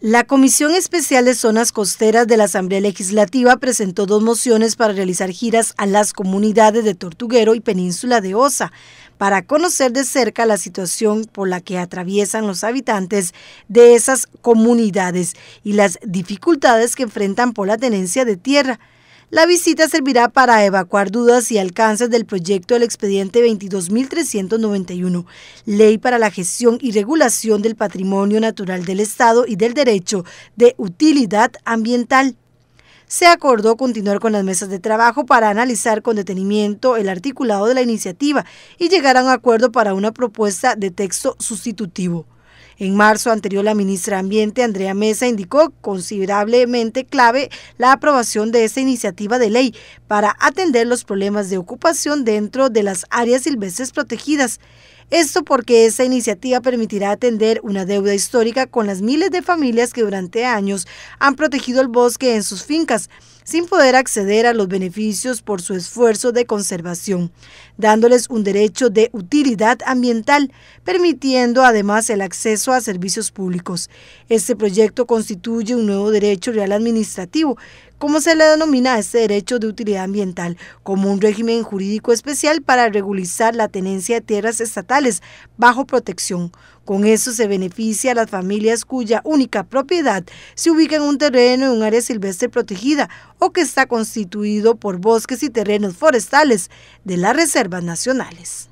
La Comisión Especial de Zonas Costeras de la Asamblea Legislativa presentó dos mociones para realizar giras a las comunidades de Tortuguero y Península de Osa para conocer de cerca la situación por la que atraviesan los habitantes de esas comunidades y las dificultades que enfrentan por la tenencia de tierra. La visita servirá para evacuar dudas y alcances del proyecto del expediente 22.391, Ley para la Gestión y Regulación del Patrimonio Natural del Estado y del Derecho de Utilidad Ambiental. Se acordó continuar con las mesas de trabajo para analizar con detenimiento el articulado de la iniciativa y llegar a un acuerdo para una propuesta de texto sustitutivo. En marzo anterior, la ministra de Ambiente, Andrea Mesa, indicó considerablemente clave la aprobación de esta iniciativa de ley para atender los problemas de ocupación dentro de las áreas silvestres protegidas. Esto porque esta iniciativa permitirá atender una deuda histórica con las miles de familias que durante años han protegido el bosque en sus fincas, sin poder acceder a los beneficios por su esfuerzo de conservación, dándoles un derecho de utilidad ambiental, permitiendo además el acceso a servicios públicos. Este proyecto constituye un nuevo derecho real administrativo como se le denomina a este derecho de utilidad ambiental, como un régimen jurídico especial para regularizar la tenencia de tierras estatales bajo protección. Con eso se beneficia a las familias cuya única propiedad se ubica en un terreno en un área silvestre protegida o que está constituido por bosques y terrenos forestales de las reservas nacionales.